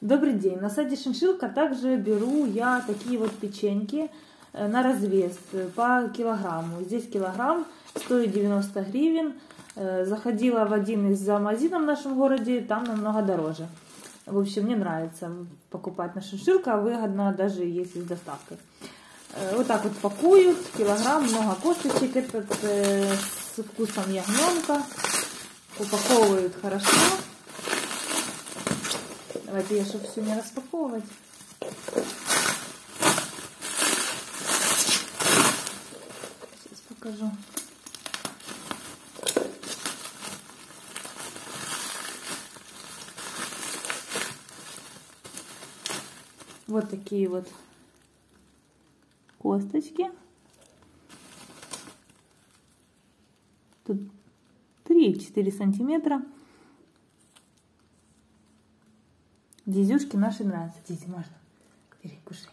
Добрый день. На сайте Шиншилка также беру я такие вот печеньки э, на развес э, по килограмму. Здесь килограмм стоит 90 гривен. Э, заходила в один из магазинов в нашем городе, там намного дороже. В общем, мне нравится покупать на Шиншилка, выгодно даже если с доставкой. Вот так вот пакуют, килограмм, много косточек, этот с вкусом ягненка. Упаковывают хорошо. Давайте я, чтобы все не распаковывать. Сейчас покажу. Вот такие вот косточки. Тут 3-4 сантиметра. Дизюшки наши нравятся. Дети, можно? Бери, кушай.